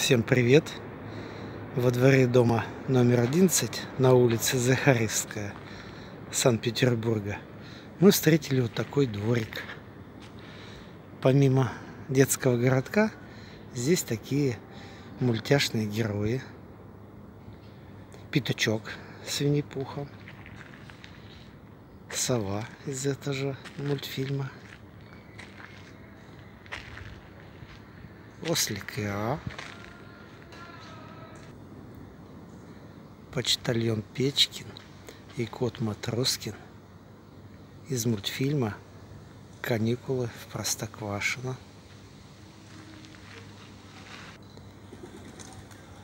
Всем привет! Во дворе дома номер 11 на улице Захаристская, Санкт-Петербурга, мы встретили вот такой дворик. Помимо детского городка, здесь такие мультяшные герои. Пятачок с Винни-Пухом, сова из этого же мультфильма, ослик Иа, почтальон Печкин и кот Матроскин из мультфильма «Каникулы в Простоквашино».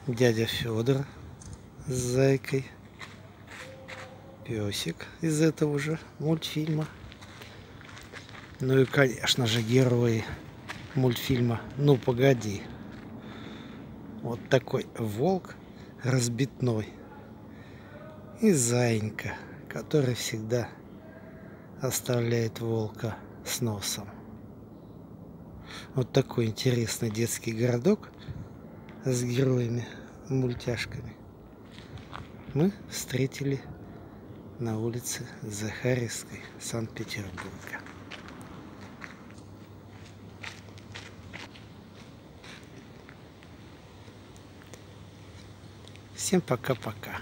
Дядя Федор с зайкой. Песик из этого же мультфильма. Ну и, конечно же, герои мультфильма «Ну, погоди». Вот такой волк разбитной и заинька, который всегда оставляет волка с носом. Вот такой интересный детский городок с героями, мультяшками. Мы встретили на улице Захаревской Санкт-Петербурга. Всем пока-пока.